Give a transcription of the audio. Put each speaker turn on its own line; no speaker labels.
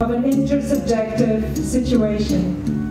of an intersubjective situation.